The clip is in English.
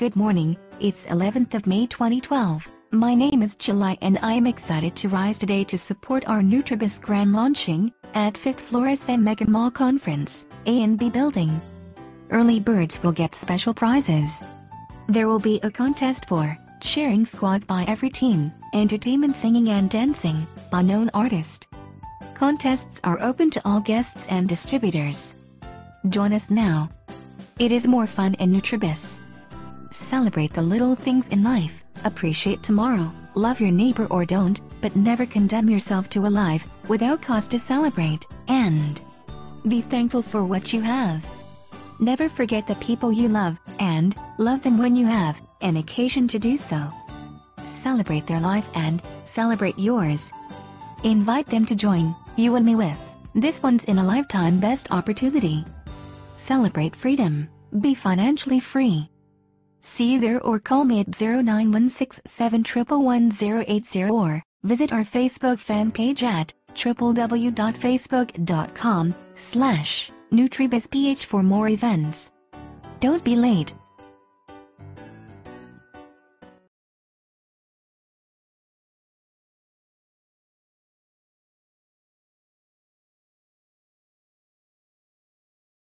Good morning, it's 11th of May 2012. My name is Gelay and I am excited to rise today to support our Nutribiz grand launching at 5th floor SM Mega Mall Conference, A and B building. Early birds will get special prizes. There will be a contest for cheering squads by every team, entertainment singing and dancing by known artist. Contests are open to all guests and distributors. Join us now. It is more fun in Nutribiz. Celebrate the little things in life, appreciate tomorrow, love your neighbor or don't, but never condemn yourself to a life without cause to celebrate, and be thankful for what you have. Never forget the people you love, and love them when you have an occasion to do so. Celebrate their life and celebrate yours. Invite them to join you and me with this once in a lifetime best opportunity. Celebrate freedom, be financially free. See there or call me at 0916711080 or visit our Facebook fan page at www.facebook.com slash NutribizPH for more events. Don't be late.